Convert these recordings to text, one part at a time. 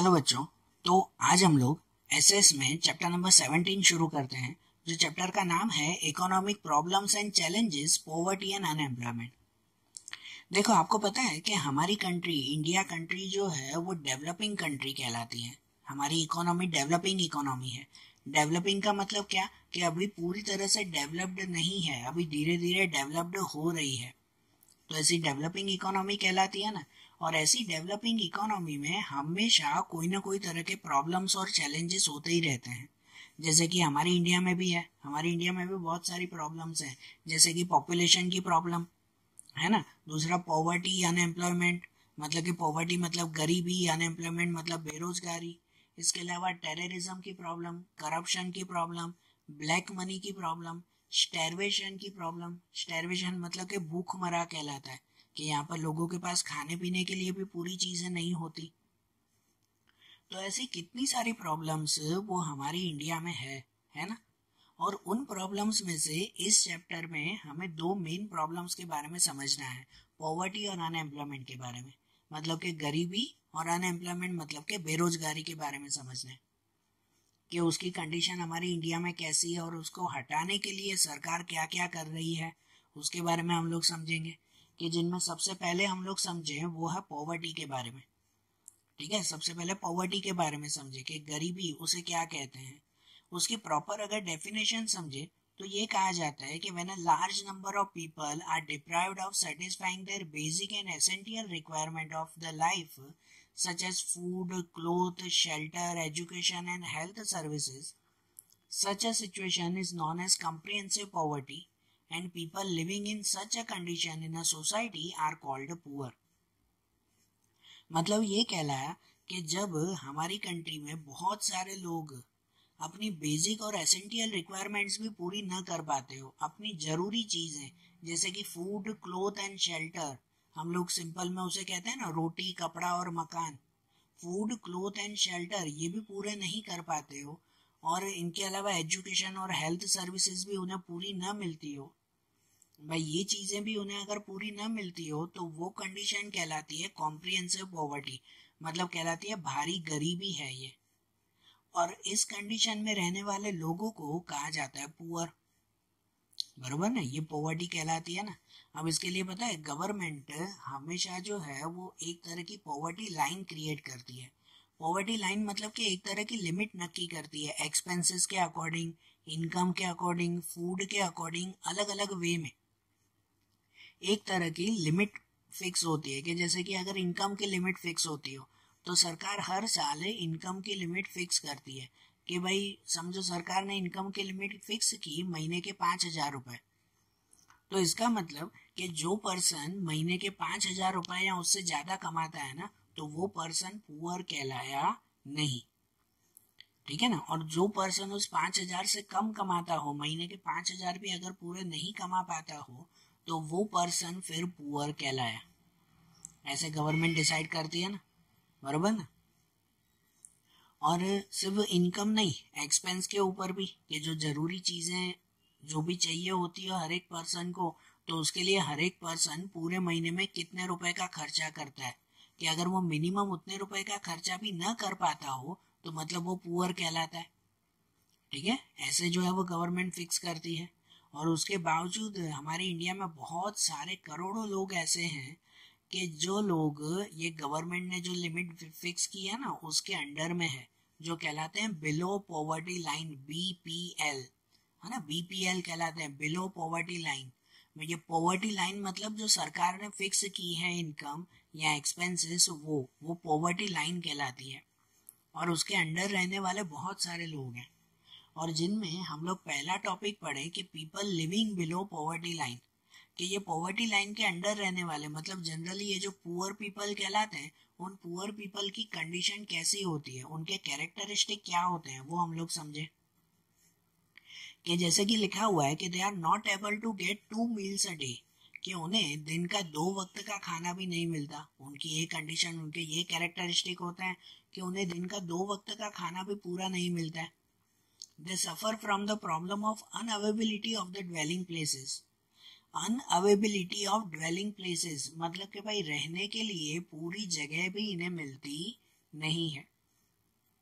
चलो बच्चों तो आज हम लोग एसएस में चैप्टर नंबर 17 शुरू करते हैं, जो चैप्टर का नाम है economic problems and challenges poverty and unemployment देखो, आपको पता है कि हमारी कंट्री इंडिया कंट्री जो है, वो डेवलपिंग कंट्री कहलाती है। हमारी इकोनॉमी डेवलपिंग इकोनॉमी है। डेवलपिंग का मतलब क्या? कि अभी पूरी तरह से डेवलप्ड नहीं है, अभी धीरे धीरे डेवलप्ड हो रही है। तो ऐसी डेवलपिंग इकोनॉमी कहलाती है ना और ऐसी डेवलपिंग इकोनॉमी में हमेशा कोई ना कोई तरह के प्रॉब्लम्स और चैलेंजेस होते ही रहते हैं। जैसे कि हमारे इंडिया में भी है। हमारी इंडिया में भी बहुत सारी प्रॉब्लम्स हैं। जैसे कि पॉपुलेशन की प्रॉब्लम है ना? दूसरा पॉवर्टी अनएम्प्लॉयमेंट मतलब कि पॉवर्टी मतलब गरीबी अनएम्प्लॉयमेंट मतलब बेरोजगारी। इसके अलावा टेररिज्म की प्रॉब्लम करप्शन की प्रॉब्लम ब्लैक मनी की प्रॉब्लम स्टेरवेशन की प्रॉब्लम स्टेरवेशन मतलब कि भूख मरा कहलाता है। कि यहाँ पर लोगों के पास खाने पीने के लिए भी पूरी चीज़ें नहीं होती। तो ऐसी कितनी सारी प्रॉब्लम्स वो हमारी इंडिया में है है ना? और उन प्रॉब्लम्स में से इस चैप्टर में हमें दो मेन प्रॉब्लम्स के बारे में समझना है पॉवर्टी और अनएम्प्लॉयमेंट के बारे में। मतलब कि गरीबी और अनएम्प्लॉयमेंट मतलब कि बेरोजगारी के बारे में समझना है। कि उसकी कंडीशन हमारी इंडिया में कैसी है और उसको हटाने के लिए सरकार क्या क्या कर रही है, उसके बारे में हम लोग समझेंगे। कि जिनमें सबसे पहले हम लोग समझे वो है पॉवर्टी के बारे में। ठीक है? सबसे पहले पॉवर्टी के बारे में समझे कि गरीबी, उसे क्या कहते हैं? उसकी प्रॉपर अगर डेफिनेशन समझे तो ये कहा जाता है कि when a large number of people are deprived of satisfying their basic and essential requirement of the life such as food cloth shelter education and health services. Such a situation is known as comprehensive poverty. And people living in such a condition in a society are called poor. मतलब ये कहलाया कि जब हमारी country में बहुत सारे लोग अपनी बेसिक और एसेंशियल रिक्वायरमेंट्स भी पूरी न कर पाते हो, अपनी ज़रूरी चीज़ें, जैसे कि फ़ूड क्लोथ एंड शेल्टर हम लोग सिंपल में उसे कहते हैं ना, रोटी, कपड़ा और मकान फ़ूड क्लोथ एंड शेल्टर ये भी पूरे नहीं कर पाते हो, और इनके अलावा एजुकेशन और हेल्थ सर्विसेज़ भी उन्हें पूरी न मिलती हो भाई, ये चीज़ें भी उन्हें अगर पूरी ना मिलती हो तो वो कंडीशन कहलाती है कॉम्प्रिहेंसिव पॉवर्टी मतलब कहलाती है भारी गरीबी है ये। और इस कंडीशन में रहने वाले लोगों को कहा जाता है पुअर बरोबर ना? ये पॉवर्टी कहलाती है ना? अब इसके लिए पता है गवर्नमेंट हमेशा जो है, वो एक तरह की पॉवर्टी लाइन क्रिएट करती है। पॉवर्टी लाइन मतलब कि एक तरह की लिमिट नक्की करती है एक्सपेंसेस के अकॉर्डिंग इनकम के अकॉर्डिंग फ़ूड के अकॉर्डिंग अलग अलग वे में। एक तरह की लिमिट फिक्स होती है कि जैसे कि अगर इनकम की लिमिट फिक्स होती हो तो सरकार हर साल इनकम की लिमिट फिक्स करती है कि भाई समझो सरकार ने इनकम की लिमिट फिक्स की महीने के पाँच हज़ार रुपए। तो इसका मतलब कि जो पर्सन महीने के पाँच हज़ार रुपए या उससे ज़्यादा कमाता है ना तो वो पर्सन पुअर कहलाया नहीं। ठीक है ना? और जो पर्सन उस पाँच हज़ार से कम कमाता हो, महीने के पाँच हज़ार भी अगर पूरे नहीं कमा पाता हो तो वो पर्सन फिर पुअर कहलाया। ऐसे गवर्नमेंट डिसाइड करती है ना, बरोबर ना? और सिर्फ़ इनकम नहीं एक्सपेंस के ऊपर भी ये जो ज़रूरी चीज़ें, जो भी चाहिए होती है हर एक पर्सन को तो उसके लिए हर एक पर्सन पूरे महीने में कितने रुपए का खर्चा करता है? कि अगर वो मिनिमम उतने रुपए का खर्चा भी ना कर पाता हो तो मतलब वो पुअर कहलाता है। ठीक है? ऐसे जो है वो गवर्नमेंट फिक्स करती है। और उसके बावजूद हमारे इंडिया में बहुत सारे करोड़ों लोग ऐसे हैं कि जो लोग, ये गवर्नमेंट ने जो लिमिट फिक्स की है ना, उसके अंडर में है, जो कहलाते हैं बिलो पॉवर्टी लाइन बीपीएल है ना? बीपीएल कहलाते हैं बिलो पॉवर्टी लाइन ये पॉवर्टी लाइन मतलब जो सरकार ने फिक्स की है इनकम या एक्सपेंसेस वो वो पॉवर्टी लाइन कहलाती है। और उसके अंडर रहने वाले बहुत सारे लोग हैं। और जिनमें हम लोग पहला टॉपिक पढ़े कि people living below poverty line कि ये पॉवर्टी लाइन के अंडर रहने वाले मतलब जनरली ये जो पुअर पीपल कहलाते हैं, उन पुअर पीपल की कंडीशन कैसी होती है, उनके कैरेक्टरिस्टिक क्या होते हैं, वो हम लोग समझे। कि जैसे कि लिखा हुआ है कि they are not able to get two meals a day कि उन्हें दिन का दो वक्त का खाना भी नहीं मिलता। उनकी ये कंडीशन उनके ये कैरेक्टरिस्टिक होते हैं कि उन्हें दिन का दो वक्त का खाना भी पूरा नहीं मिलता है। They suffer from the problem of unavailability of the dwelling places unavailability of dwelling places मतलब कि भाई रहने के लिए पूरी जगह भी इन्हें मिलती नहीं है।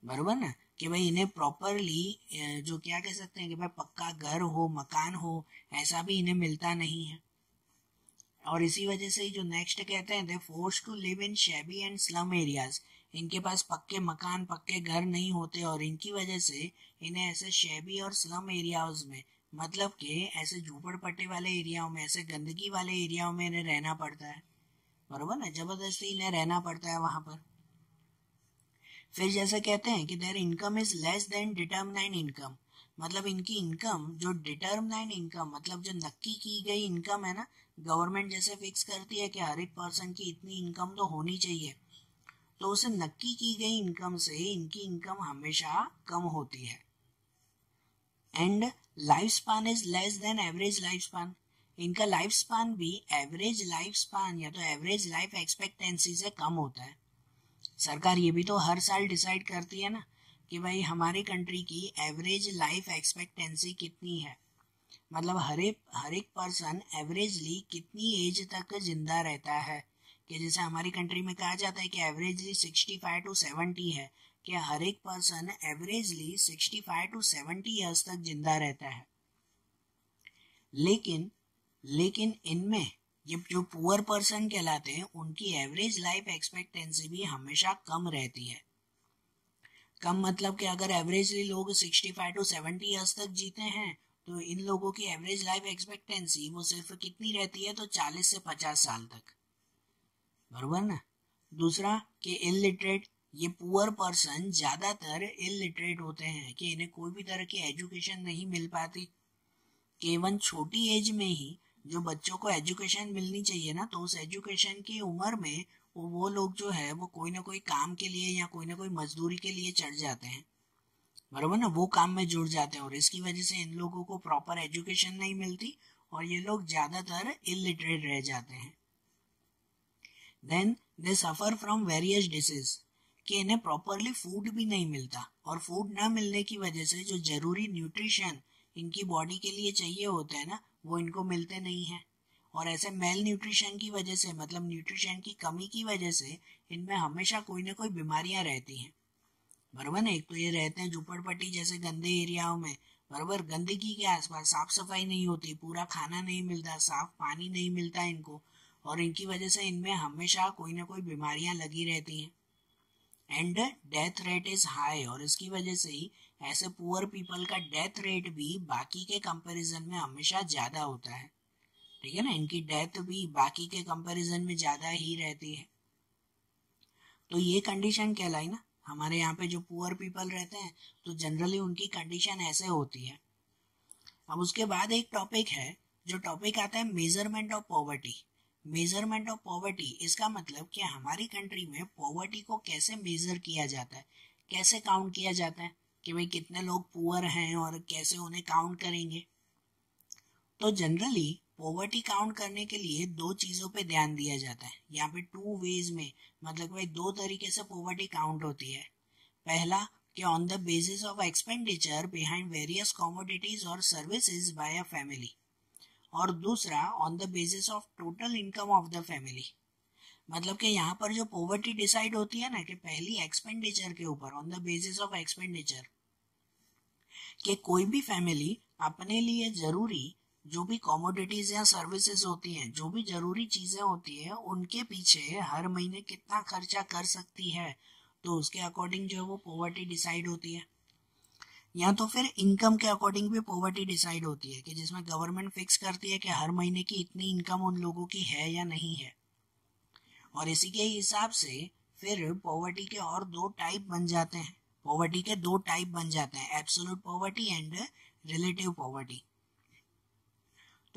बरोबर ना? कि भाई इन्हें प्रॉपरली जो क्या कह सकते हैं कि भाई पक्का घर हो, मकान हो, ऐसा भी इन्हें मिलता नहीं है। और इसी वजह से जो नेक्स्ट कहते हैं they force to live in shabby and slum areas इनके पास पक्के मकान, पक्के घर नहीं होते और इनकी वजह से इन्हें ऐसे शेबी और स्लम एरियाज़ में मतलब कि ऐसे झूपड़पट्टे वाले एरियाओं में, ऐसे गंदगी वाले एरियाओं में इन्हें रहना पड़ता है। बरोबर ना? ज़बरदस्ती इन्हें रहना पड़ता है वहाँ पर। फिर जैसे कहते हैं कि their income is less than determined income मतलब इनकी इनकम जो डिटर्मिनाइन इनकम मतलब जो नक्की की गई इनकम है ना गवर्नमेंट जैसे फिक्स करती है कि हर एक पर्सन की इतनी इनकम तो होनी चाहिए। तो उसे नक्की की गई इनकम से इनकी इनकम हमेशा कम होती है। And life span is less than average life span इनका लाइफ स्पान भी एवरेज लाइफ स्पान या तो एवरेज लाइफ एक्सपेक्टेंसी से कम होता है। सरकार ये भी तो हर साल डिसाइड करती है ना कि भाई हमारी कंट्री की एवरेज लाइफ एक्सपेक्टेंसी कितनी है। मतलब हर एक हर एक पर्सन एवरेजली कितनी एज तक ज़िंदा रहता है? कि जैसे हमारी कंट्री में कहा जाता है कि averagely sixty five to seventy है, कि हर एक person averagely sixty five to seventy years तक ज़िंदा रहता है। लेकिन लेकिन इनमें ये जो पुअर पर्सन कहलाते हैं, उनकी एवरेज लाइफ एक्सपेक्टेंसी भी हमेशा कम रहती है। कम मतलब कि अगर एवरेजली लोग 65 टू 70 ईयर्स तक जीते हैं तो इन लोगों की एवरेज लाइफ एक्सपेक्टेंसी वो सिर्फ़ कितनी रहती है तो 40 से 50 साल तक। बरोबर ना? दूसरा कि इलिटरेट ये पुअर पर्सन ज़्यादातर इलिटरेट होते हैं कि इन्हें कोई भी तरह की एजुकेशन नहीं मिल पाती। केवल छोटी एज में ही जो बच्चों को एजुकेशन मिलनी चाहिए ना तो उस एजुकेशन की उम्र में वो वो लोग जो है, वो कोई ना कोई काम के लिए या कोई ना कोई मजदूरी के लिए चढ़ जाते हैं। बराबर ना, वो काम में जुड़ जाते हैं और इसकी वजह से इन लोगों को प्रॉपर एजुकेशन नहीं मिलती और ये लोग ज़्यादातर इलिटरेट रह जाते हैं। Then they suffer from various disease कि इन्हें प्रॉपरली फ़ूड भी नहीं मिलता और फ़ूड ना मिलने की वजह से जो ज़रूरी न्यूट्रिशन इनकी बॉडी के लिए चाहिए होते हैं ना, वो इनको मिलते नहीं है। और ऐसे मेल न्यूट्रिशन की वजह से मतलब न्यूट्रिशन की कमी की वजह से, इनमें हमेशा कोई ना कोई बीमारियाँ रहती हैं। बरबर ना एक तो ये रहते हैं झुपड़पट्टी जैसे गंदे एरियाओं में। बरबर गंदगी के आसपास साफ़ सफ़ाई नहीं होती, पूरा खाना नहीं मिलता, साफ़ पानी नहीं मिलता इनको। और इनकी वजह से इनमें हमेशा कोई ना कोई बीमारियाँ लगी रहती हैं। And death rate is high और इसकी वजह से ही ऐसे पुअर पीपल का डेथ रेट भी बाकी के कंपैरिजन में हमेशा ज़्यादा होता है। ठीक है ना? इनकी डेथ भी बाकी के कंपैरिजन में ज़्यादा ही रहती है। तो ये कंडीशन कहलाई ना? हमारे यहाँ पे जो पुअर पीपल रहते हैं तो जनरली उनकी कंडीशन ऐसे होती है। अब उसके बाद एक टॉपिक है, जो टॉपिक आता है measurement of poverty measurement of poverty इसका मतलब कि हमारी कंट्री में पॉवर्टी को कैसे मेजर किया जाता है? कैसे काउंट किया जाता है? कि भाई कितने लोग पुअर हैं और कैसे उन्हें काउंट करेंगे? तो जनरली पॉवर्टी काउंट करने के लिए दो चीज़ों पे ध्यान दिया जाता है। यहाँ पे टू वेज में मतलब भाई दो तरीके से पॉवर्टी काउंट होती है। पहला, कि on the basis of expenditure behind various commodities और सर्विसेज़ बाय अ फैमिली और दूसरा on the basis of total income of the family मतलब कि यहाँ पर जो पॉवर्टी डिसाइड होती है ना, कि पहली एक्सपेंडिचर के ऊपर on the basis of expenditure कि कोई भी फैमिली अपने लिए ज़रूरी जो भी कॉमोडिटीज या सर्विसेज़ होती हैं, जो भी ज़रूरी चीज़ें होती है, उनके पीछे हर महीने कितना खर्चा कर सकती है तो उसके अकॉर्डिंग जो है वो पॉवर्टी डिसाइड होती है। या तो फिर इनकम के अकॉर्डिंग भी पॉवर्टी डिसाइड होती है कि जिसमें गवर्नमेंट फिक्स करती है कि हर महीने की इतनी इनकम उन लोगों की है या नहीं है। और इसी के हिसाब से फिर पॉवर्टी के और दो टाइप बन जाते हैं। पॉवर्टी के दो टाइप बन जाते हैं absolute poverty and relative poverty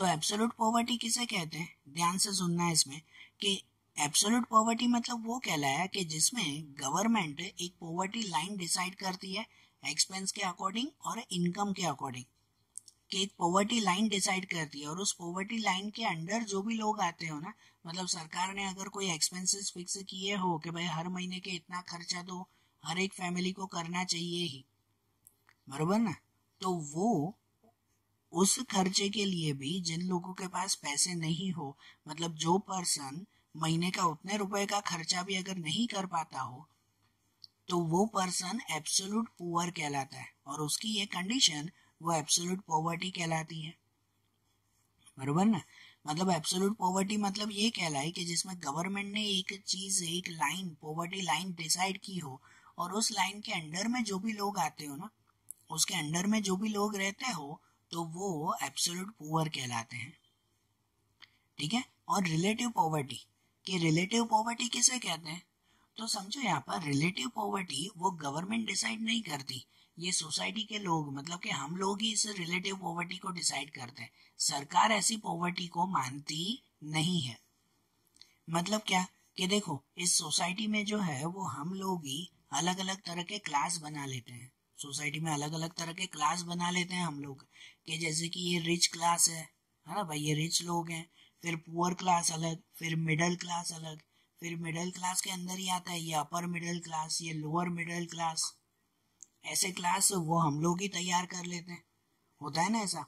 तो एब्सोल्यूट पॉवर्टी किसे कहते हैं? ध्यान से सुनना है इसमें कि एब्सोल्यूट पॉवर्टी मतलब वो कहलाया कि जिसमें गवर्नमेंट एक पॉवर्टी लाइन डिसाइड करती है एक्सपेंस के अकॉर्डिंग और इनकम के अकॉर्डिंग कि एक पॉवर्टी लाइन डिसाइड करती है और उस पॉवर्टी लाइन के अंडर जो भी लोग आते हो ना मतलब सरकार ने अगर कोई एक्सपेंसेस फिक्स किए हो कि भाई हर महीने के इतना खर्चा तो हर एक फैमिली को करना चाहिए ही, बरोबर ना? तो वो उस खर्चे के लिए भी जिन लोगों के पास पैसे नहीं हो मतलब जो पर्सन महीने का उतने रुपए का खर्चा भी अगर नहीं कर पाता हो तो वो पर्सन एब्सोल्यूट पुअर कहलाता है और उसकी ये कंडीशन वो एब्सोल्यूट पॉवर्टी कहलाती है। बरोबर ना? मतलब एब्सोल्यूट पॉवर्टी मतलब ये कहलाए कि जिसमें गवर्नमेंट ने एक चीज़, एक लाइन पॉवर्टी लाइन डिसाइड की हो और उस लाइन के अंडर में जो भी लोग आते हो ना, उसके अंडर में जो भी लोग रहते हो तो वो एब्सोल्यूट पुअर कहलाते हैं। ठीक है? और रिलेटिव पॉवर्टी कि रिलेटिव पॉवर्टी किसे कहते हैं? तो समझो यहाँ पर रिलेटिव पॉवर्टी वो गवर्नमेंट डिसाइड नहीं करती, ये सोसाइटी के लोग मतलब कि हम लोग ही इस रिलेटिव पॉवर्टी को डिसाइड करते हैं। सरकार ऐसी पॉवर्टी को मानती नहीं है। मतलब क्या? कि देखो, इस सोसाइटी में जो है, वो हम लोग ही अलग अलग तरह के क्लास बना लेते हैं। सोसाइटी में अलग अलग तरह के क्लास बना लेते हैं हम लोग। कि जैसे कि ये रिच क्लास है है ना भाई? ये रिच लोग हैं, फिर पुअर क्लास अलग, फिर मिडिल क्लास अलग, फिर मिडिल क्लास के अंदर ही आता है, ये अपर मिडिल क्लास ये लोअर मिडिल क्लास ऐसे क्लास वो हम लोग ही तैयार कर लेते हैं। होता है ना ऐसा?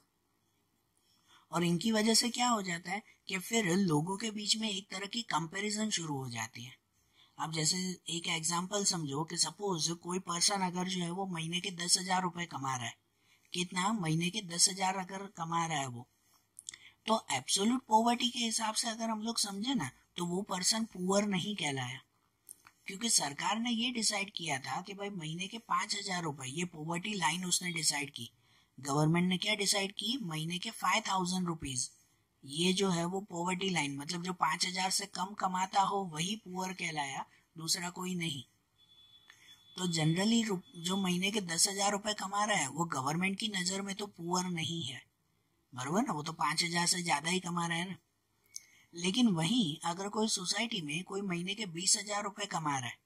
और इनकी वजह से क्या हो जाता है कि फिर लोगों के बीच में एक तरह की कंपैरिजन शुरू हो जाती है। अब जैसे एक एग्जांपल समझो कि सपोज़ कोई पर्सन अगर जो है वो महीने के दस हज़ार रुपए कमा रहा है कितना महीने के दस हज़ार अगर कमा रहा है वो। तो एब्सोल्यूट पॉवर्टी के हिसाब से अगर हम लोग समझे ना तो वो पर्सन पुअर नहीं कहलाया। क्योंकि सरकार ने ये डिसाइड किया था कि भाई महीने के पाँच हज़ार रुपए, ये पॉवर्टी लाइन उसने डिसाइड की। गवर्नमेंट ने क्या डिसाइड की? महीने के फाइव थाउज़ेंड रुपीज़ ये जो है वो पॉवर्टी लाइन मतलब जो पाँच हज़ार से कम कमाता हो, वही पुअर कहलाया, दूसरा कोई नहीं। तो जनरली जो महीने के दस हज़ार रुपए कमा रहा है, वो गवर्नमेंट की नज़र में तो पुअर नहीं है। बरबर ना? वो तो पाँच हज़ार से ज़्यादा ही कमा रहे हैं ना। लेकिन वहीं अगर कोई सोसाइटी में कोई महीने के बीस हज़ार रुपए कमा रहा है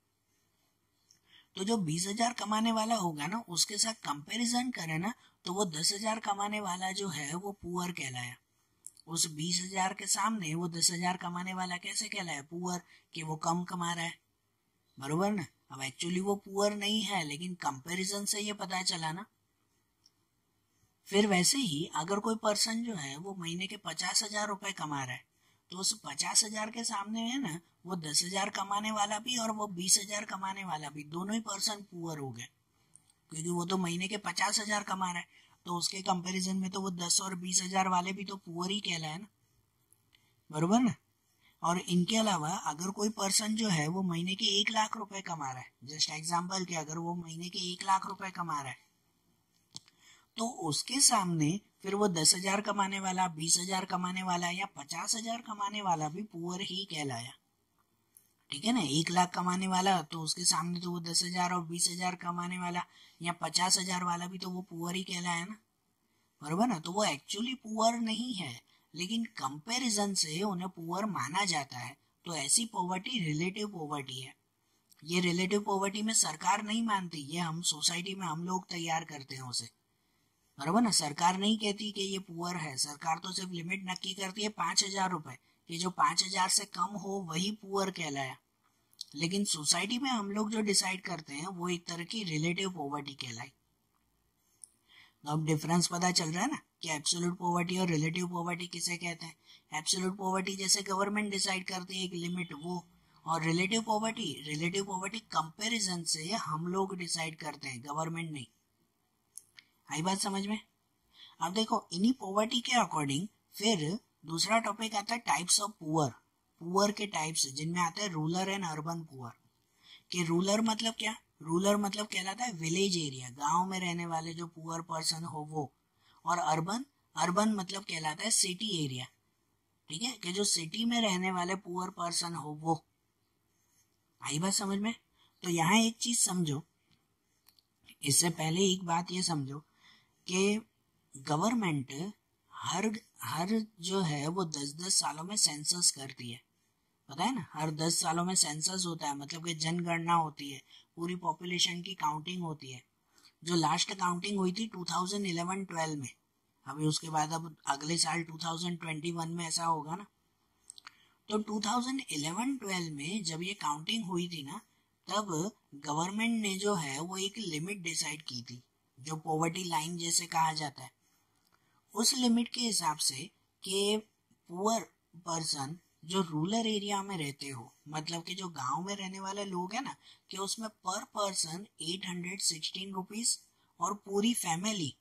तो जो बीस हज़ार कमाने वाला होगा ना, उसके साथ कंपैरिजन करे ना तो वो दस हज़ार कमाने वाला जो है, वो पुअर कहलाया। उस बीस हज़ार के सामने वो दस हज़ार कमाने वाला कैसे कहलाया? पुअर कि वो कम कमा रहा है। बरोबर ना? अब एक्चुअली वो पुअर नहीं है, लेकिन कंपैरिजन से ये पता चला ना। फिर वैसे ही अगर कोई पर्सन जो है, वो महीने के पचास हज़ार रुपए कमा रहा है तो उस पचास हज़ार के सामने है ना, वो दस हज़ार कमाने वाला भी और वो बीस हज़ार कमाने वाला भी, दोनों ही पर्सन पुअर हो गए। क्योंकि वो तो महीने के पचास हज़ार कमा रहा है तो उसके कंपैरिजन में तो वो दस और बीस हज़ार वाले भी तो पुअर ही कहलाए ना। बरोबर ना? और इनके अलावा अगर कोई पर्सन जो है, वो महीने के एक लाख रुपए कमा रहा है। जस्ट एग्ज़ाम्पल के अगर वो महीने के एक लाख रुपए कमा रहा है तो उसके सामने फिर वो दस हज़ार कमाने वाला, बीस हज़ार कमाने वाला या पचास हज़ार कमाने वाला भी पुअर ही कहलाया। ठीक है ना? एक लाख कमाने वाला तो उसके सामने तो वो दस हज़ार और बीस हज़ार कमाने वाला या पचास हज़ार वाला भी तो वो पुअर ही कहलाया ना। बरबर ना? तो वो एक्चुअली पुअर नहीं है। लेकिन कंपैरिजन से उन्हें पुअर माना जाता है। तो ऐसी पॉवर्टी रिलेटिव पॉवर्टी है। ये रिलेटिव पॉवर्टी में सरकार नहीं मानती, ये हम सोसाइटी में हम लोग तैयार करते हैं उसे। बराबर ना? सरकार नहीं कहती कि ये पुअर है। सरकार तो सिर्फ़ लिमिट नक्की करती है पाँच हज़ार रुपए। कि जो पाँच हज़ार से कम हो, वही पुअर कहलाया लेकिन सोसाइटी में हम लोग जो डिसाइड करते हैं, वो एक तरह की रिलेटिव पॉवर्टी कहलाई तो अब डिफरेंस पता चल रहा है ना कि एब्सोल्यूट पॉवर्टी और रिलेटिव पॉवर्टी किसे कहते हैं? एब्सोल्यूट पॉवर्टी जैसे गवर्नमेंट डिसाइड करती है एक लिमिट वो। और relative poverty relative poverty comparison से हम लोग डिसाइड करते हैं गवर्नमेंट नहीं। आई बात समझ में? अब देखो, इन्हीं पॉवर्टी के अकॉर्डिंग फिर दूसरा टॉपिक आता है टाइप्स ऑफ़ पुअर पुअर के टाइप्स जिनमें आता है रूरल एंड अर्बन पुअर कि रूरल मतलब क्या? रूरल मतलब कहलाता है विलेज एरिया गाँव में रहने वाले जो पुअर पर्सन हो वो। और अर्बन अर्बन मतलब कहलाता है सिटी एरिया ठीक है? कि जो सिटी में रहने वाले पुअर पर्सन हो वो। आई बात समझ में? तो यहाँ एक चीज़ समझो। इससे पहले एक बात ये समझो कि गवर्नमेंट हर हर जो है वो दस दस सालों में सेंसस करती है। पता है ना? हर दस सालों में सेंसस होता है मतलब कि जनगणना होती है। पूरी पॉपुलेशन की काउंटिंग होती है। जो लास्ट काउंटिंग हुई थी 2011-12 में। अभी उसके बाद अब अगले साल 2021 में ऐसा होगा ना। तो 2011-12 में जब ये काउंटिंग हुई थी ना, तब गवर्नमेंट ने जो है, वो एक लिमिट डिसाइड की थी, जो पॉवर्टी लाइन जैसे कहा जाता है। उस लिमिट के हिसाब से कि पुअर पर्सन जो रूरल एरिया में रहते हो मतलब कि जो गाँव में रहने वाले लोग हैं ना, कि उसमें per person eight hundred sixteen rupees और पूरी फैमिली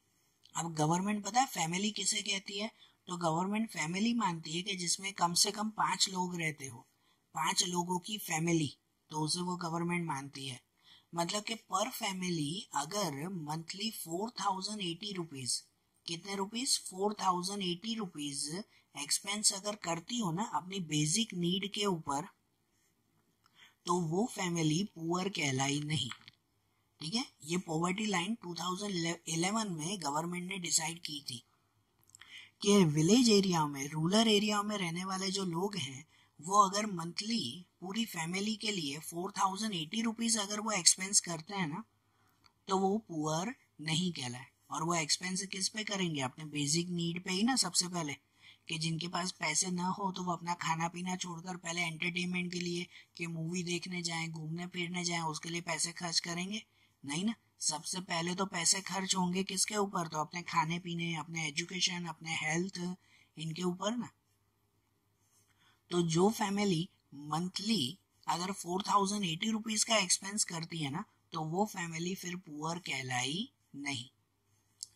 अब गवर्नमेंट पता है फैमिली किसे कहती है? तो गवर्नमेंट फैमिली मानती है कि जिसमें कम से कम पाँच लोग रहते हो, पाँच लोगों की फैमिली तो उसे वो गवर्नमेंट मानती है। मतलब कि पर फैमिली अगर monthly four thousand eighty rupees कितने rupees four thousand eighty rupees expense अगर करती हो ना अपनी बेसिक नीड के ऊपर तो वो फैमिली पुअर कहलाई नहीं। ठीक है? ये पॉवर्टी लाइन 2011 में गवर्नमेंट ने डिसाइड की थी कि विलेज एरिया में रूरल एरिया में रहने वाले जो लोग हैं, वो अगर मंथली पूरी फैमिली के लिए फोर थाउज़ेंड एटी रुपीज़ अगर वो एक्सपेंस करते हैं ना तो वो पुअर नहीं कहलाए। और वो एक्सपेंस किस पे करेंगे? अपने बेसिक नीड पे ही ना सबसे पहले। कि जिनके पास पैसे ना हो तो वो अपना खाना पीना छोड़कर पहले एंटरटेनमेंट के लिए कि मूवी देखने जाएँ, घूमने फिरने जाएँ, उसके लिए पैसे खर्च करेंगे? नहीं ना। सबसे पहले तो पैसे खर्च होंगे किसके ऊपर? तो अपने खाने पीने अपने एजुकेशन अपने हेल्थ इनके ऊपर ना। तो जो फैमिली मंथली अगर फोर थाउज़ेंड एटी रुपीज़ का एक्सपेंस करती है ना तो वो फैमिली फिर पुअर कहलाई नहीं।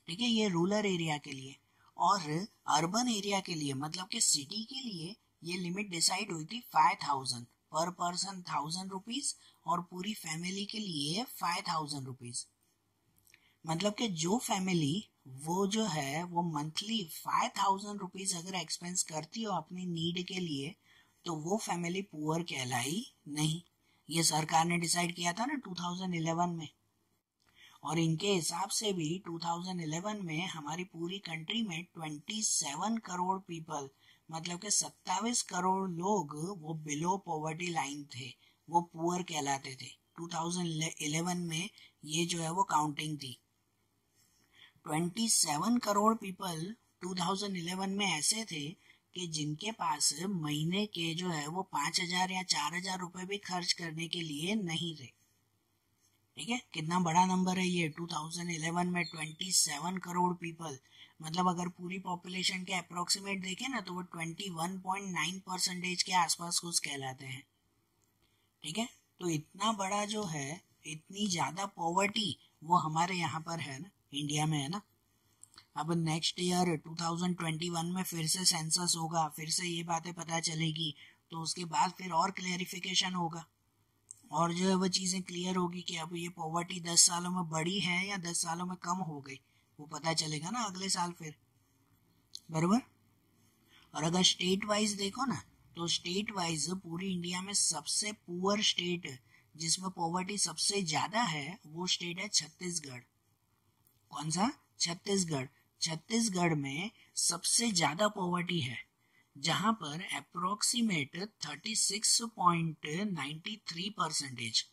ठीक है? ये रूरल एरिया के लिए। और अर्बन एरिया के लिए मतलब कि सिटी के लिए, ये लिमिट डिसाइड हुई थी five thousand per person thousand rupees और पूरी फैमिली के लिए फाइव थाउज़ेंड रुपीज़ मतलब कि जो फैमिली वो जो है, वो मंथली फाइव थाउज़ेंड रुपीज़ अगर एक्सपेंस करती हो अपनी नीड के लिए तो वो फैमिली पुअर कहलाई नहीं. ये सरकार ने डिसाइड किया था ना 2011 में. और इनके हिसाब से भी 2011 में हमारी पूरी कंट्री में 27 करोड़ पीपल मतलब के 27 करोड़ लोग वो बिलो पॉवर्टी लाइन थे, वो पुअर कहलाते थे। 2011 में ये जो है वो काउंटिंग थी। 27 करोड़ पीपल 2011 में ऐसे थे कि जिनके पास महीने के जो है वो पाँच हज़ार या चार हज़ार रुपए भी खर्च करने के लिए नहीं थे। ठीक है? कितना बड़ा नंबर है ये? 2011 में 27 करोड़ पीपल मतलब अगर पूरी पॉपुलेशन के अप्रोक्सीमेट देखें ना तो वो 21.9 परसेंटेज के आसपास कुछ कहलाते हैं। ठीक है? तो इतना बड़ा जो है, इतनी ज़्यादा पॉवर्टी वो हमारे यहाँ पर है ना इंडिया में है ना? अब नेक्स्ट ईयर 2021 में फिर से सेंसस होगा, फिर से ये बातें पता चलेगी तो उसके बाद फिर और क्लेरिफिकेशन होगा। और जो है वो चीज़ें क्लियर होगी कि अब ये पॉवर्टी दस सालों में बढ़ी है या दस सालों में कम हो गई, वो पता चलेगा ना अगले साल फिर। बरबर? और अगर स्टेट वाइज देखो ना तो स्टेट वाइज पूरी इंडिया में सबसे पुअर स्टेट जिसमें पॉवर्टी सबसे ज़्यादा है, वो स्टेट है छत्तीसगढ़। कौन सा? छत्तीसगढ़। छत्तीसगढ़ में सबसे ज़्यादा पॉवर्टी है। जहाँ पर अप्रोक्सीमेट 36.93 परसेंटेज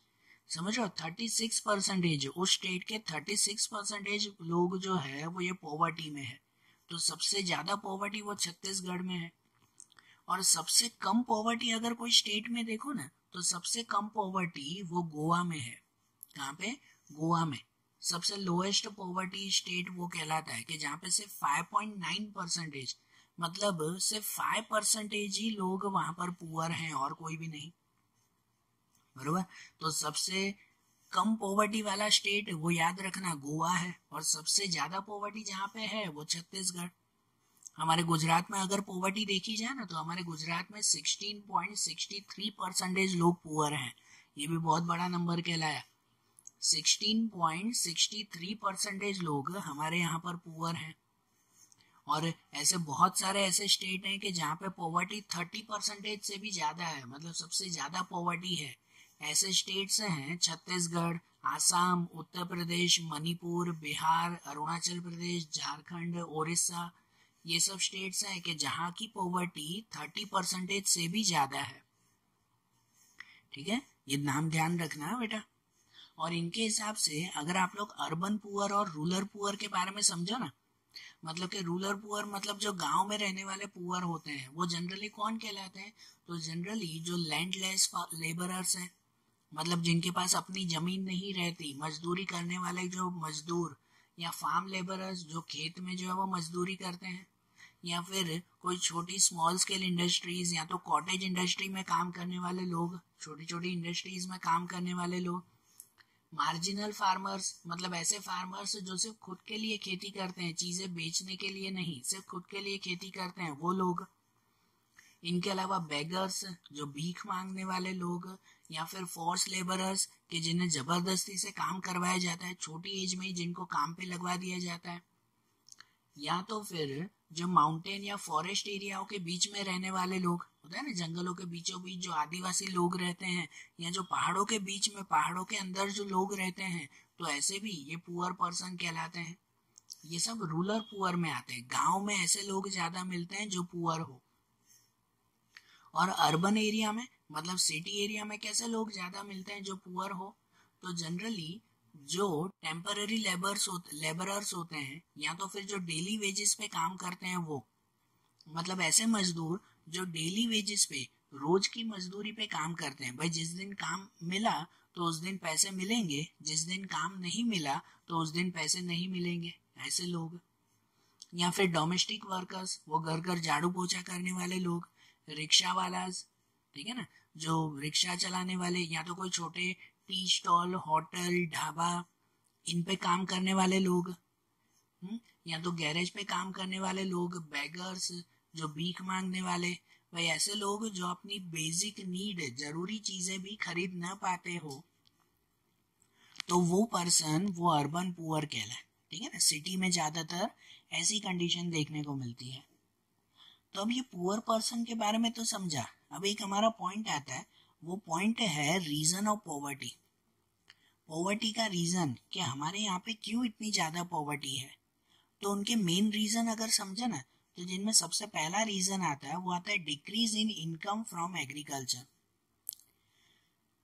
समझो रहे हो? 36 परसेंटेज उस स्टेट के 36 परसेंटेज लोग जो है, वो ये पॉवर्टी में है। तो सबसे ज़्यादा पॉवर्टी वो छत्तीसगढ़ में है। और सबसे कम पॉवर्टी अगर कोई स्टेट में देखो ना तो सबसे कम पॉवर्टी वो गोवा में है। कहाँ पे? गोवा में। सबसे लोएस्ट पॉवर्टी स्टेट वो कहलाता है कि जहाँ पे सिर्फ़ 5.9 परसेंटेज मतलब सिर्फ़ फाइव परसेंटेज ही लोग वहाँ पर पुअर हैं और कोई भी नहीं। बरोबर? तो सबसे कम पॉवर्टी वाला स्टेट वो याद रखना, गोवा है। और सबसे ज़्यादा पॉवर्टी जहाँ पे है, वो छत्तीसगढ़। हमारे गुजरात में अगर पॉवर्टी देखी जाए ना तो हमारे गुजरात में 16.63 परसेंटेज लोग पुअर हैं। ये भी बहुत बड़ा नंबर कहलाया। 16.63 परसेंटेज लोग हमारे यहाँ पर पुअर हैं। और ऐसे बहुत सारे ऐसे स्टेट हैं कि जहाँ पे पॉवर्टी थर्टी परसेंटेज से भी ज़्यादा है मतलब सबसे ज़्यादा पॉवर्टी है। ऐसे स्टेट्स हैं, छत्तीसगढ़, आसाम, उत्तर प्रदेश, मणिपुर, बिहार, अरुणाचल प्रदेश, झारखंड, ओडिशा, ये सब स्टेट्स हैं कि जहाँ की पॉवर्टी थर्टी परसेंटेज से भी ज़्यादा है। ठीक है? ये नाम ध्यान रखना है बेटा। और इनके हिसाब से अगर आप लोग अर्बन पुअर और रूरल पुअर के बारे में समझो ना मतलब कि रूरल पुअर मतलब जो गाँव में रहने वाले पुअर होते हैं, वो जनरली कौन कहलाते हैं? तो जनरली जो लैंडलेस लेबरर्स हैं मतलब जिनके पास अपनी ज़मीन नहीं रहती, मजदूरी करने वाले जो मजदूर या फार्म लेबरर्स जो खेत में जो है वो मजदूरी करते हैं, या फिर कोई छोटी स्मॉल स्केल इंडस्ट्रीज़ या तो कॉटेज इंडस्ट्री में काम करने वाले लोग छोटी छोटी इंडस्ट्रीज़ में काम करने वाले लोग मार्जिनल फार्मर्स मतलब ऐसे फार्मर्स जो सिर्फ़ खुद के लिए खेती करते हैं, चीज़ें बेचने के लिए नहीं, सिर्फ़ खुद के लिए खेती करते हैं, वो लोग। इनके अलावा बेगर्स जो भीख मांगने वाले लोग, या फिर फोर्स लेबरर्स के जिन्हें ज़बरदस्ती से काम करवाया जाता है, छोटी एज में ही जिनको काम पे लगवा दिया जाता है। या तो फिर जो माउंटेन या फॉरेस्ट एरियाओं के बीच में रहने वाले लोग होता है ना, जंगलों के बीचों बीच जो आदिवासी लोग रहते हैं, या जो पहाड़ों के बीच में, पहाड़ों के अंदर जो लोग रहते हैं तो ऐसे भी ये पुअर पर्सन कहलाते हैं। ये सब रूरल पुअर में आते हैं। गाँव में ऐसे लोग ज़्यादा मिलते हैं जो पुअर हो। और अर्बन एरिया में मतलब सिटी एरिया में कैसे लोग ज़्यादा मिलते हैं जो पुअर हो? तो जनरली जो टेम्पररी लेबर्स होते लेबरर्स होते हैं, या तो फिर जो डेली वेजेस पे काम करते हैं वो मतलब ऐसे मजदूर जो डेली वेजेस पे, रोज की मजदूरी पे काम करते हैं। भाई, जिस दिन काम मिला तो उस दिन पैसे मिलेंगे। जिस दिन काम नहीं मिला तो उस दिन पैसे नहीं मिलेंगे। ऐसे लोग। या फिर डोमेस्टिक वर्कर्स वो घर घर झाड़ू पोछा करने वाले लोग रिक्शा वाला ठीक है ना? जो रिक्शा चलाने वाले, या तो कोई छोटे टी स्टॉल, होटल, ढाबा, इन पे काम करने वाले लोग हुँ? या तो गैरेज पे काम करने वाले लोग बैगर्स जो भीख मांगने वाले भाई ऐसे लोग जो अपनी बेसिक नीड ज़रूरी चीज़ें भी खरीद ना पाते हो। तो वो पर्सन वो अर्बन पुअर कहलाए, ठीक है ना? सिटी में ज़्यादातर ऐसी कंडीशन देखने को मिलती है। तो अब ये पुअर पर्सन के बारे में तो समझा। अब एक हमारा पॉइंट आता है, वो पॉइंट है रीजन ऑफ़ पॉवर्टी पॉवर्टी का रीजन कि हमारे यहाँ पे क्यों इतनी ज़्यादा पॉवर्टी है? तो उनके मेन रीजन अगर समझे ना तो जिनमें सबसे पहला रीजन आता है, वो आता है decrease in income from agriculture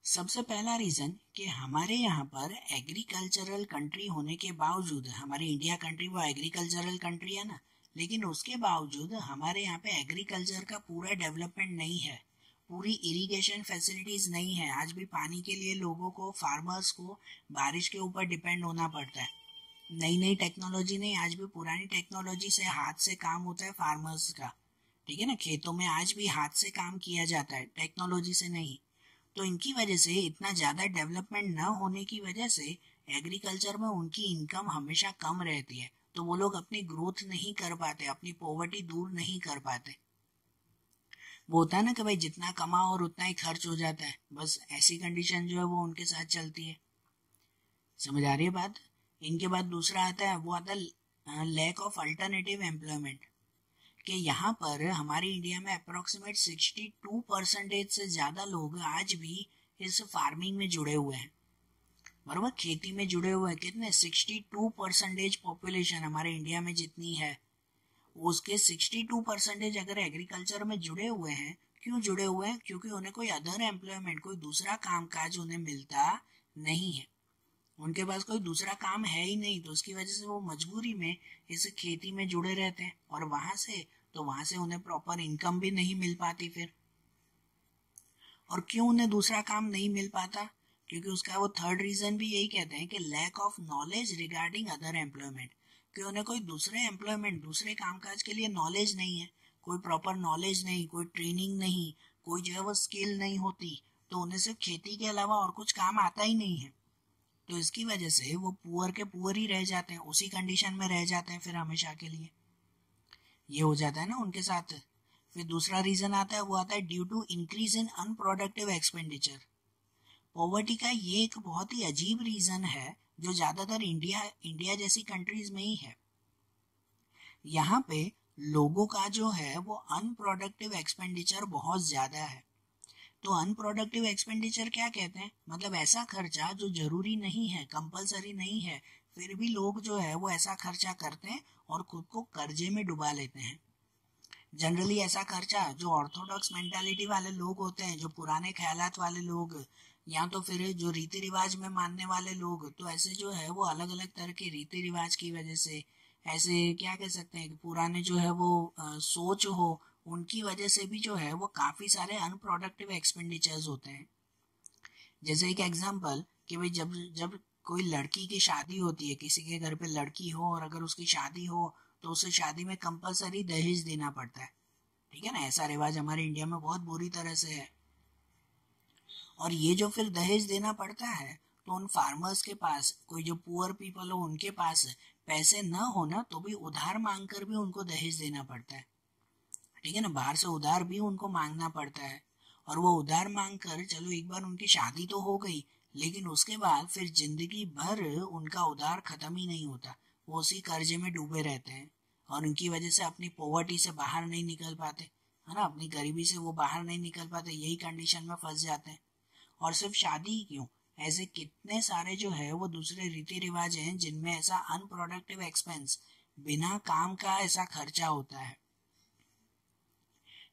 सबसे पहला रीजन कि हमारे यहाँ पर एग्रीकल्चरल कंट्री होने के बावजूद, हमारी इंडिया कंट्री वो एग्रीकल्चरल कंट्री है ना, लेकिन उसके बावजूद हमारे यहाँ पे एग्रीकल्चर का पूरा डेवलपमेंट नहीं है, पूरी इरिगेशन फैसिलिटीज़ नहीं है। आज भी पानी के लिए लोगों को फार्मर्स को बारिश के ऊपर डिपेंड होना पड़ता है। नई नई टेक्नोलॉजी नहीं, आज भी पुरानी टेक्नोलॉजी से हाथ से काम होता है फार्मर्स का। ठीक है ना? खेतों में आज भी हाथ से काम किया जाता है टेक्नोलॉजी से नहीं। तो इनकी वजह से, इतना ज़्यादा डेवलपमेंट न होने की वजह से एग्रीकल्चर में उनकी इनकम हमेशा कम रहती है। तो वो लोग अपनी ग्रोथ नहीं कर पाते, अपनी पॉवर्टी दूर नहीं कर पाते। वो होता है ना कि भाई जितना कमाओ और उतना ही खर्च हो जाता है। बस ऐसी कंडीशन जो है वो उनके साथ चलती है। समझ आ रही है बात? इनके बाद दूसरा आता है, वो आता है लैक ऑफ़ अल्टरनेटिव एम्प्लॉयमेंट कि यहाँ पर हमारे इंडिया में अप्रोक्सीमेट 62 परसेंटेज से ज़्यादा लोग आज भी इस फ़ार्मिंग में जुड़े हुए हैं। बराबर खेती में जुड़े हुए हैं। कितने? 62 परसेंटेज पॉपुलेशन हमारे इंडिया में जितनी है, उसके 62 परसेंटेज अगर एग्रीकल्चर में जुड़े हुए हैं, क्यों जुड़े हुए हैं? क्योंकि उन्हें कोई अदर एम्प्लॉयमेंट कोई दूसरा काम काज उन्हें मिलता नहीं है। उनके पास कोई दूसरा काम है ही नहीं तो उसकी वजह से वो मजबूरी में इस खेती में जुड़े रहते हैं। और वहाँ से तो वहाँ से उन्हें प्रॉपर इनकम भी नहीं मिल पाती फिर। और क्यों उन्हें दूसरा काम नहीं मिल पाता? क्योंकि उसका वो थर्ड रीजन भी यही कहते हैं कि lack of knowledge regarding other employment कि उन्हें कोई दूसरे एम्प्लॉयमेंट दूसरे कामकाज के लिए नॉलेज नहीं है। कोई प्रॉपर नॉलेज नहीं, कोई ट्रेनिंग नहीं, कोई जो है वो स्किल नहीं होती। तो उन्हें सिर्फ़ खेती के अलावा और कुछ काम आता ही नहीं है। तो इसकी वजह से वो पुअर के पुअर ही रह जाते हैं, उसी कंडीशन में रह जाते हैं फिर हमेशा के लिए। ये हो जाता है ना उनके साथ। फिर दूसरा रीजन आता है, वो आता है due to increase in unproductive expenditure poverty का ये एक बहुत ही अजीब रीजन है, जो ज़्यादातर इंडिया इंडिया जैसी कंट्रीज़ में ही है। यहाँ पे लोगों का जो है, वो अनप्रोडक्टिव एक्सपेंडिचर बहुत ज़्यादा है। तो अनप्रोडक्टिव एक्सपेंडिचर क्या कहते हैं? मतलब ऐसा खर्चा जो ज़रूरी नहीं है कंपलसरी नहीं है फिर भी लोग जो है वो ऐसा खर्चा करते हैं और खुद को कर्जे में डुबा लेते हैं। जनरली ऐसा खर्चा जो ऑर्थोडॉक्स मेंटालिटी वाले लोग होते हैं जो पुराने ख्यालात वाले लोग या तो फिर जो रीति रिवाज में मानने वाले लोग तो ऐसे जो है वो अलग अलग तरह के रीति रिवाज की वजह से ऐसे क्या कह सकते हैं कि पुराने जो है वो आ, सोच हो उनकी वजह से भी जो है वो काफ़ी सारे अनप्रोडक्टिव एक्सपेंडिचर्स होते हैं। जैसे एक एग्जांपल कि भाई जब जब कोई लड़की की शादी होती है, किसी के घर पे लड़की हो और अगर उसकी शादी हो तो उसे शादी में कंपलसरी दहेज देना पड़ता है। ठीक है ना? ऐसा रिवाज हमारे इंडिया में बहुत बुरी तरह से है। और ये जो फिर दहेज देना पड़ता है तो उन फार्मर्स के पास, कोई जो पुअर पीपल हो, उनके पास पैसे न होना तो भी उधार मांग कर भी उनको दहेज देना पड़ता है। ठीक है ना, बाहर से उधार भी उनको मांगना पड़ता है। और वो उधार मांग कर चलो एक बार उनकी शादी तो हो गई, लेकिन उसके बाद फिर ज़िंदगी भर उनका उधार खत्म ही नहीं होता। वो उसी कर्जे में डूबे रहते हैं। और उनकी वजह से अपनी पॉवर्टी से बाहर नहीं निकल पाते, है ना? अपनी गरीबी से वो बाहर नहीं निकल पाते, यही कंडीशन में फंस जाते हैं। और सिर्फ़ शादी ही क्यों? ऐसे कितने सारे जो है, वो दूसरे रीति रिवाज हैं जिनमें ऐसा अनप्रोडक्टिव एक्सपेंस बिना काम का ऐसा खर्चा होता है।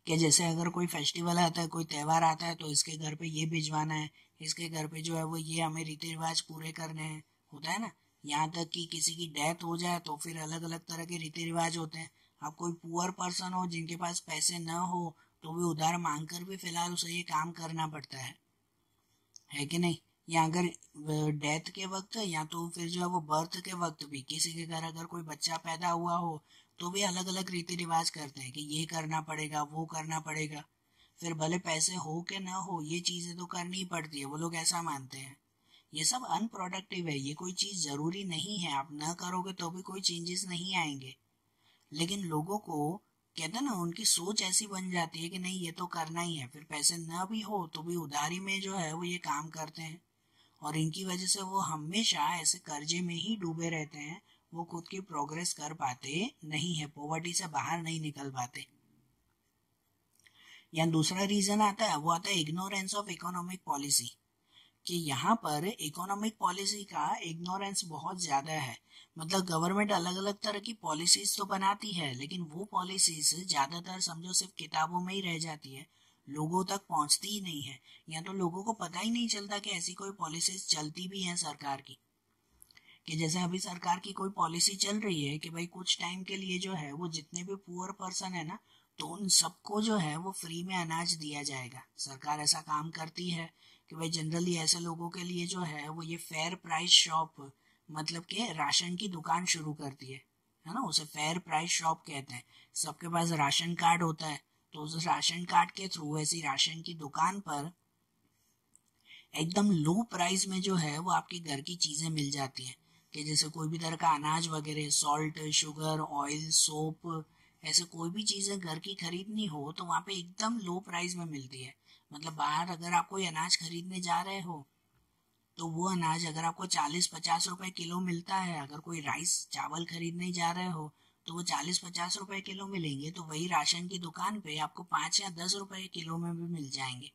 कि जैसे अगर कोई फेस्टिवल आता है, कोई त्यौहार आता है तो इसके घर पे ये भिजवाना है, इसके घर पे जो है वो ये हमें रीति रिवाज पूरे करने हैं। होता है ना? यहाँ तक कि किसी की डेथ हो जाए तो फिर अलग अलग तरह के रीति रिवाज होते हैं। अब कोई पुअर पर्सन हो, जिनके पास पैसे न हो तो भी उधार मांग कर भी फ़िलहाल उसे ये काम करना पड़ता है। है कि नहीं? या अगर डेथ के वक्त या तो फिर जो है वो बर्थ के वक्त भी, किसी के घर अगर कोई बच्चा पैदा हुआ हो तो भी अलग अलग रीति रिवाज करते हैं कि ये करना पड़ेगा, वो करना पड़ेगा। फिर भले पैसे हो के ना हो, ये चीज़ें तो करनी ही पड़ती है, वो लोग ऐसा मानते हैं। ये सब अनप्रोडक्टिव है, ये कोई चीज़ ज़रूरी नहीं है, आप न करोगे तो भी कोई चेंजेस नहीं आएँगे। लेकिन लोगों को, कहते ना, उनकी सोच ऐसी बन जाती है कि नहीं, ये तो करना ही है, फिर पैसे न भी हो तो भी उधारी में जो है वो ये काम करते हैं। और इनकी वजह से वो हमेशा ऐसे कर्जे में ही डूबे रहते हैं वो खुद की प्रोग्रेस कर पाते नहीं है पॉवर्टी से बाहर नहीं निकल पाते। या दूसरा रीजन आता है, वो आता है इग्नोरेंस ऑफ़ इकोनॉमिक पॉलिसी कि यहाँ पर इकोनॉमिक पॉलिसी का इग्नोरेंस बहुत ज़्यादा है। मतलब गवर्नमेंट अलग अलग तरह की पॉलिसीज़ तो बनाती है, लेकिन वो पॉलिसीज़ ज़्यादातर समझो सिर्फ़ किताबों में ही रह जाती है, लोगों तक पहुँचती ही नहीं है। या तो लोगों को पता ही नहीं चलता कि ऐसी कोई पॉलिसीज़ चलती भी है सरकार की। कि जैसे अभी सरकार की कोई पॉलिसी चल रही है कि भाई कुछ टाइम के लिए जो है, वो जितने भी पुअर पर्सन है ना तो उन सबको जो है, वो फ्री में अनाज दिया जाएगा। सरकार ऐसा काम करती है कि भाई जनरली ऐसे लोगों के लिए जो है, वो ये फेयर प्राइस शॉप मतलब के राशन की दुकान शुरू करती है। है ना? उसे फेयर प्राइस शॉप कहते हैं। सबके पास राशन कार्ड होता है तो उस राशन कार्ड के थ्रू ऐसी राशन की दुकान पर एकदम लो प्राइस में जो है, वो आपके घर की चीज़ें मिल जाती हैं। कि जैसे कोई भी तरह का अनाज वगैरह सॉल्ट शुगर ऑयल सोप ऐसे कोई भी चीज़ें घर की खरीदनी हो तो वहाँ पे एकदम लो प्राइस में मिलती है। मतलब बाहर अगर आप कोई अनाज खरीदने जा रहे हो तो वो अनाज अगर आपको चालीस पचास रुपए किलो मिलता है, अगर कोई राइस चावल खरीदने जा रहे हो तो वो चालीस पचास रुपए किलो मिलेंगे तो वही राशन की दुकान पे आपको पाँच या दस रुपए किलो में भी मिल जाएँगे।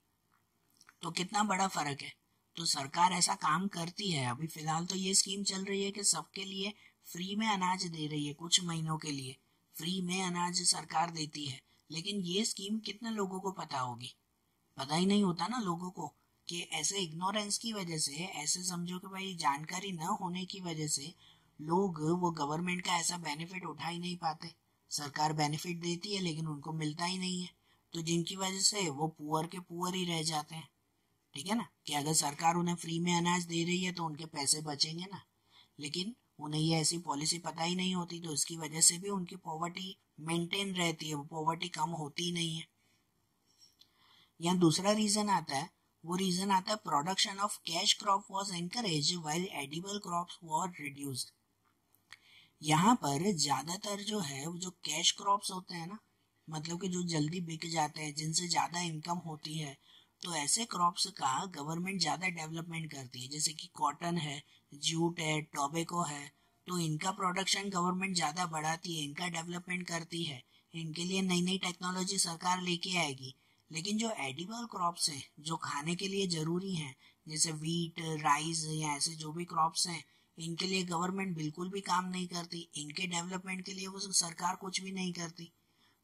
तो कितना बड़ा फ़र्क है? तो सरकार ऐसा काम करती है। अभी फ़िलहाल तो ये स्कीम चल रही है कि सबके लिए फ्री में अनाज दे रही है कुछ महीनों के लिए। फ्री में अनाज सरकार देती है। लेकिन ये स्कीम कितने लोगों को पता होगी? पता ही नहीं होता ना लोगों को कि ऐसे इग्नोरेंस की वजह से, ऐसे समझो कि भाई जानकारी न होने की वजह से लोग वो गवर्नमेंट का ऐसा बेनिफिट उठा ही नहीं पाते। सरकार बेनिफिट देती है, लेकिन उनको मिलता ही नहीं है। तो जिनकी वजह से वो पुअर के पुअर ही रह जाते हैं। ठीक है ना, कि अगर सरकार उन्हें फ्री में अनाज दे रही है तो उनके पैसे बचेंगे ना। लेकिन उन्हें ये ऐसी पॉलिसी पता ही नहीं होती तो इसकी वजह से भी उनकी पॉवर्टी मेंटेन रहती है, वो पॉवर्टी कम होती नहीं है। यहाँ दूसरा रीजन आता है, वो रीजन आता है production of cash crop was encourage while edible crop were reduce यहाँ पर ज़्यादातर जो है, वो जो कैश क्रॉप्स होते हैं ना मतलब कि जो जल्दी बिक जाते हैं, जिनसे ज़्यादा इनकम होती है तो ऐसे क्रॉप्स का गवर्नमेंट ज़्यादा डेवलपमेंट करती है, जैसे कि कॉटन है जूट है टोबेको है तो इनका प्रोडक्शन गवर्नमेंट ज़्यादा बढ़ाती है, इनका डेवलपमेंट करती है। इनके लिए नई नई टेक्नोलॉजी सरकार लेके आएगी। लेकिन जो एडिबल क्रॉप्स हैं, जो खाने के लिए ज़रूरी हैं, जैसे वीट राइस या ऐसे जो भी क्रॉप्स हैं, इनके लिए गवर्नमेंट बिल्कुल भी काम नहीं करती। इनके डेवलपमेंट के लिए वो सरकार कुछ भी नहीं करती।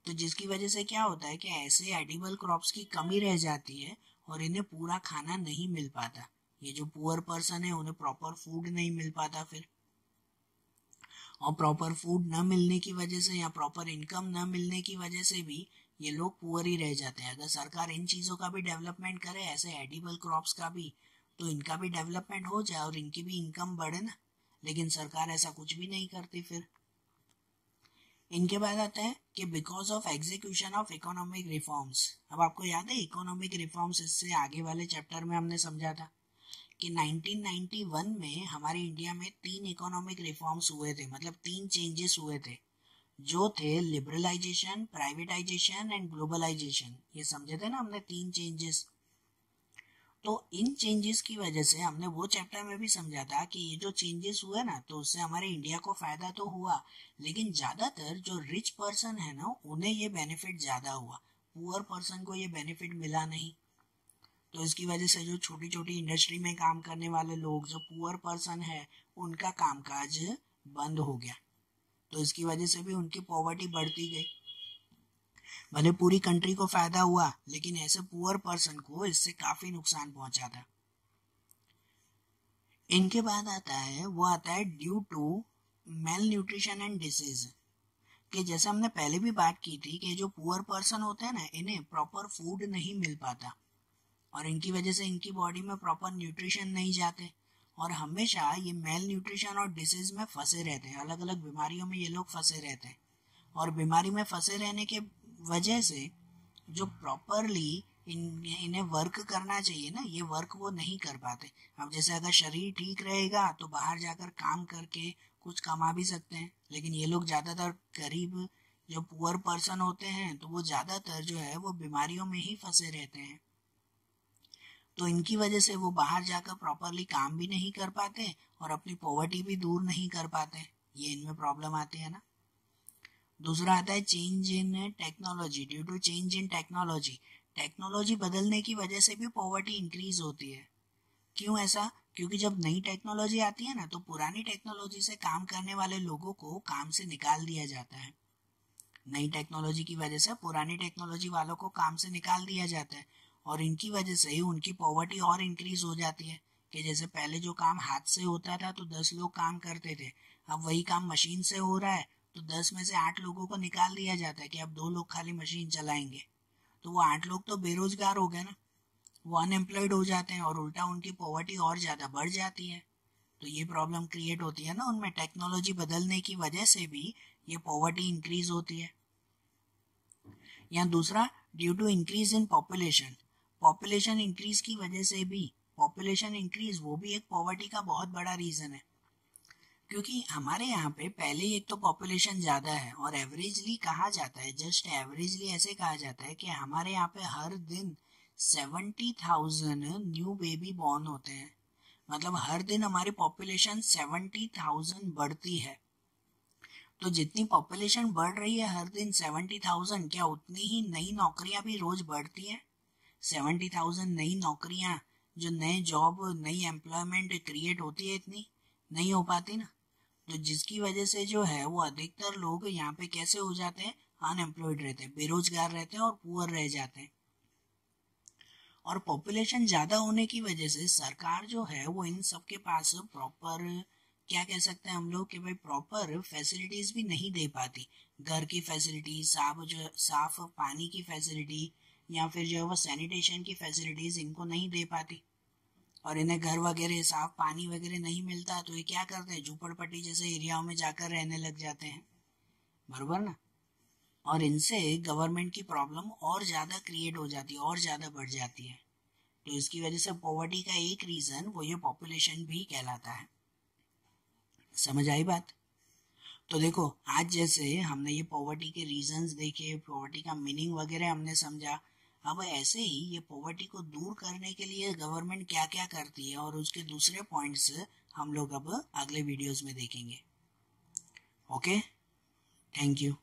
तो जिसकी वजह से क्या होता है कि ऐसे एडिबल क्रॉप्स की कमी रह जाती है और इन्हें पूरा खाना नहीं मिल पाता। ये जो पुअर पर्सन है, उन्हें प्रॉपर फ़ूड नहीं मिल पाता फिर। और प्रॉपर फ़ूड न मिलने की वजह से या प्रॉपर इनकम न मिलने की वजह से भी ये लोग पुअर ही रह जाते हैं। अगर सरकार इन चीज़ों का भी डेवलपमेंट करे, ऐसे एडिबल क्रॉप्स का भी तो इनका भी डेवलपमेंट हो जाए और इनकी भी इनकम बढ़े ना। लेकिन सरकार ऐसा कुछ भी नहीं करती फिर। इनके बाद आता है कि because of execution of economic reforms अब आपको याद है इकोनॉमिक रिफॉर्म्स इससे आगे वाले चैप्टर में हमने समझा था कि 1991 में हमारे इंडिया में तीन इकोनॉमिक रिफॉर्म्स हुए थे मतलब तीन चेंजेस हुए थे, जो थे लिबरलाइजेशन प्राइवेटाइजेशन एंड ग्लोबलाइजेशन ये समझे थे ना हमने तीन चेंजेस तो इन चेंजेस की वजह से हमने वो चैप्टर में भी समझा था कि ये जो चेंजेस हुए ना तो उससे हमारे इंडिया को फ़ायदा तो हुआ, लेकिन ज़्यादातर जो रिच पर्सन है ना, उन्हें ये बेनिफिट ज़्यादा हुआ। पुअर पर्सन को ये बेनिफिट मिला नहीं। तो इसकी वजह से जो छोटी छोटी इंडस्ट्री में काम करने वाले लोग, जो पुअर पर्सन है, उनका कामकाज बंद हो गया। तो इसकी वजह से भी उनकी पॉवर्टी बढ़ती गई। भले पूरी कंट्री को फ़ायदा हुआ, लेकिन ऐसे पुअर पर्सन को इससे काफ़ी नुकसान पहुँचा था। इनके बाद आता है, वो आता है due to malnutrition and disease कि जैसे हमने पहले भी बात की थी कि जो पुअर पर्सन होते हैं ना, इन्हें प्रॉपर फ़ूड नहीं मिल पाता, और इनकी वजह से इनकी बॉडी में प्रॉपर न्यूट्रिशन नहीं जाते, और हमेशा ये मेल न्यूट्रिशन और डिसीज में फंसे रहते हैं। अलग अलग बीमारियों में ये लोग फंसे रहते हैं, और बीमारी में फंसे रहने के वजह से जो प्रॉपरली इन, इन्हें वर्क करना चाहिए ना, ये वर्क वो नहीं कर पाते। अब जैसे अगर शरीर ठीक रहेगा तो बाहर जाकर काम करके कुछ कमा भी सकते हैं। लेकिन ये लोग ज़्यादातर गरीब, जो पुअर पर्सन होते हैं तो वो ज़्यादातर जो है, वो बीमारियों में ही फंसे रहते हैं। तो इनकी वजह से वो बाहर जाकर प्रॉपरली काम भी नहीं कर पाते और अपनी पॉवर्टी भी दूर नहीं कर पाते। ये इनमें प्रॉब्लम आती है ना। दूसरा आता है change in technology due to change in technology technology बदलने की वजह से भी पॉवर्टी इंक्रीज होती है। क्यों ऐसा? क्योंकि जब नई टेक्नोलॉजी आती है ना तो पुरानी टेक्नोलॉजी से काम करने वाले लोगों को काम से निकाल दिया जाता है। नई टेक्नोलॉजी की वजह से पुरानी टेक्नोलॉजी वालों को काम से निकाल दिया जाता है। और इनकी वजह से ही उनकी पॉवर्टी और इंक्रीज हो जाती है। कि जैसे पहले जो काम हाथ से होता था तो दस लोग काम करते थे। अब वही काम मशीन से हो रहा है। तो दस में से आठ लोगों को निकाल दिया जाता है कि अब दो लोग खाली मशीन चलाएँगे। तो वो आठ लोग तो बेरोजगार हो गए ना। वो अनएम्प्लॉयड हो जाते हैं और उल्टा उनकी पॉवर्टी और ज़्यादा बढ़ जाती है। तो ये प्रॉब्लम क्रिएट होती है ना उनमें। टेक्नोलॉजी बदलने की वजह से भी ये पॉवर्टी इंक्रीज होती है। या दूसरा due to increase in population population increase की वजह से भी पॉपुलेशन इंक्रीज वो भी एक पॉवर्टी का बहुत बड़ा रीजन है। क्योंकि हमारे यहाँ पे पहले एक तो पॉपुलेशन ज़्यादा है और एवरेजली कहा जाता है जस्ट एवरेजली ऐसे कहा जाता है कि हमारे यहाँ पे हर दिन seventy thousand new baby born होते हैं। मतलब हर दिन हमारी पॉपुलेशन सेवेंटी थाउज़ेंड बढ़ती है। तो जितनी पॉपुलेशन बढ़ रही है हर दिन सेवेंटी थाउज़ेंड क्या उतनी ही नई नौकरियाँ भी रोज बढ़ती हैं? सेवेंटी थाउज़ेंड नई नौकरियाँ, जो नए जॉब नई एम्प्लॉयमेंट क्रिएट होती है इतनी? नहीं हो पाती ना? तो जिसकी वजह से जो है वो अधिकतर लोग यहाँ पे कैसे हो जाते हैं? अनएम्प्लॉयड रहते हैं, बेरोजगार रहते हैं और पुअर रह जाते हैं। और पॉपुलेशन ज़्यादा होने की वजह से सरकार जो है वो इन सबके पास प्रॉपर क्या कह सकते हैं हम लोग कि भाई प्रॉपर फैसिलिटीज़ भी नहीं दे पाती। घर की फैसिलिटी साफ़ जो, साफ़ पानी की फैसिलिटी या फिर जो है वो सैनिटेशन की फैसिलिटीज़ इनको नहीं दे पाती। और इन्हें घर वगैरह साफ़ पानी वगैरह नहीं मिलता तो ये क्या करते हैं? झूपड़पट्टी जैसे एरियाओं में जाकर रहने लग जाते हैं। बरबर ना? और इनसे गवर्नमेंट की प्रॉब्लम और ज़्यादा क्रिएट हो जाती है, और ज़्यादा बढ़ जाती है। तो इसकी वजह से पॉवर्टी का एक रीज़न वो ये पॉपुलेशन भी कहलाता है। समझ आई बात? तो देखो, आज जैसे हमने ये पॉवर्टी के रीजंस देखे पॉवर्टी का मीनिंग वगैरह हमने समझा अब ऐसे ही ये पॉवर्टी को दूर करने के लिए गवर्नमेंट क्या क्या करती है और उसके दूसरे पॉइंट्स हम लोग अब अगले वीडियोस में देखेंगे। Okay thank you